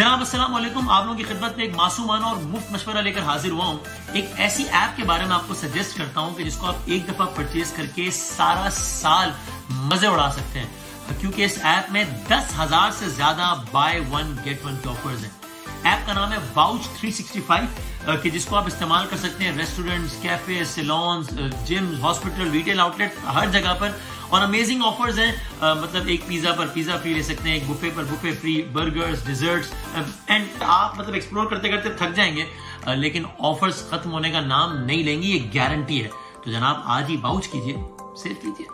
जनाब वालेकुम। आप लोगों की खिदमत में एक मासूमाना और मुफ़्त मशवरा लेकर हाजिर हुआ हूँ। एक ऐसी ऐप के बारे में आपको सजेस्ट करता हूँ कि जिसको आप एक दफ़ा परचेज करके सारा साल मज़े उड़ा सकते हैं। क्योंकि इस ऐप में दस हज़ार से ज़्यादा बाय वन गेट वन के ऑफर्स हैं। ऐप का नाम है वाउच 365 कि जिसको आप इस्तेमाल कर सकते हैं। Restaurants, cafe, salons gym hospital retail outlet हर जगह पर और अमेजिंग ऑफर्स हैं। मतलब एक पिज्जा पर पिज्जा फ्री ले सकते हैं, एक बुफे पर buffet free burgers desserts and आप मतलब एक्सप्लोर करते करते थक जाएँगे। लेकिन ऑफर्स खत्म होने का नाम नहीं लेंगी, ये गारंटी है। तो जनाब, आज ही बाउच कीजिए सेव कीजिए।